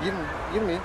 20 20